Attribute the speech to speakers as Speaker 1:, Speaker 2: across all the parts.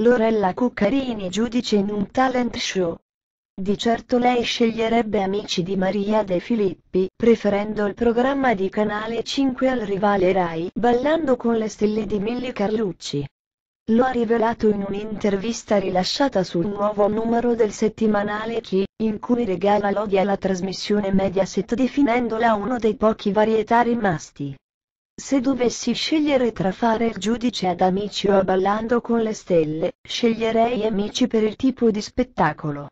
Speaker 1: Lorella Cuccarini giudice in un talent show. Di certo lei sceglierebbe Amici di Maria De Filippi, preferendo il programma di Canale 5 al rivale Rai, Ballando con le stelle di Milli Carlucci. Lo ha rivelato in un'intervista rilasciata sul nuovo numero del settimanale Chi, in cui regala lodi alla trasmissione Mediaset definendola uno dei pochi varietà rimasti. Se dovessi scegliere tra fare il giudice ad Amici o a Ballando con le stelle, sceglierei Amici per il tipo di spettacolo.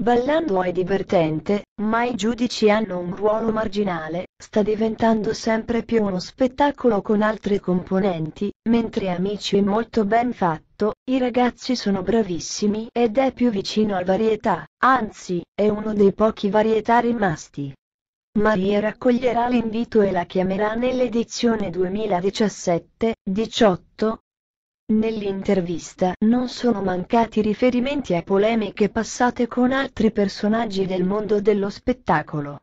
Speaker 1: Ballando è divertente, ma i giudici hanno un ruolo marginale, sta diventando sempre più uno spettacolo con altre componenti, mentre Amici è molto ben fatto, i ragazzi sono bravissimi ed è più vicino al varietà, anzi, è uno dei pochi varietà rimasti. Maria raccoglierà l'invito e la chiamerà nell'edizione 2017-18. Nell'intervista non sono mancati riferimenti a polemiche passate con altri personaggi del mondo dello spettacolo.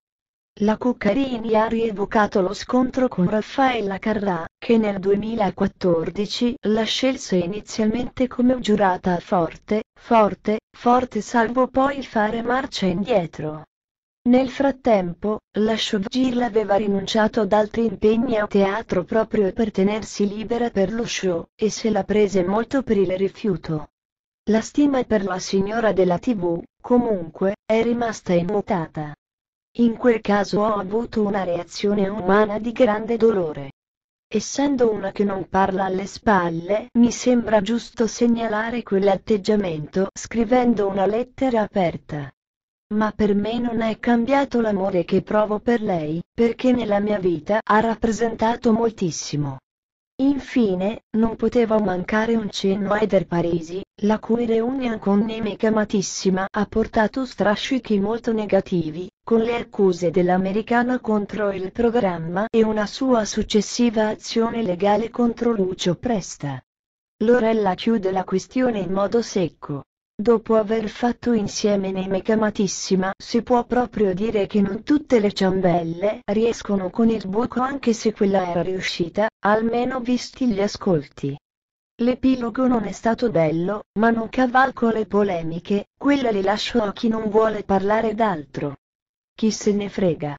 Speaker 1: La Cuccarini ha rievocato lo scontro con Raffaella Carrà, che nel 2014 la scelse inizialmente come giurata Forte, Forte, Forte salvo poi fare marcia indietro. Nel frattempo, la showgirl aveva rinunciato ad altri impegni a teatro proprio per tenersi libera per lo show, e se la prese molto per il rifiuto. La stima per la signora della tv, comunque, è rimasta immutata. In quel caso ho avuto una reazione umana di grande dolore. Essendo una che non parla alle spalle, mi sembra giusto segnalare quell'atteggiamento scrivendo una lettera aperta. Ma per me non è cambiato l'amore che provo per lei, perché nella mia vita ha rappresentato moltissimo. Infine, non poteva mancare un cenno a Eder Parisi, la cui reunion con nemica amatissima ha portato strascichi molto negativi, con le accuse dell'americana contro il programma e una sua successiva azione legale contro Lucio Presta. Lorella chiude la questione in modo secco. Dopo aver fatto insieme Nemica amatissima, si può proprio dire che non tutte le ciambelle riescono con il buco anche se quella era riuscita, almeno visti gli ascolti. L'epilogo non è stato bello, ma non cavalco le polemiche, quella le lascio a chi non vuole parlare d'altro. Chi se ne frega.